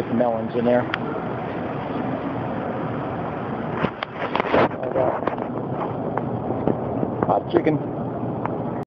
get the melons in there. Hot chicken.